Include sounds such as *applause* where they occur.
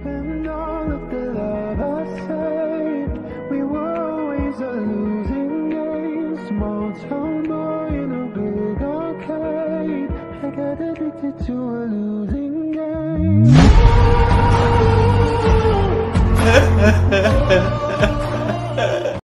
spend all of the love I saved. We were always a losing game. Small town boy in a big arcade. I got addicted to a losing game. *laughs*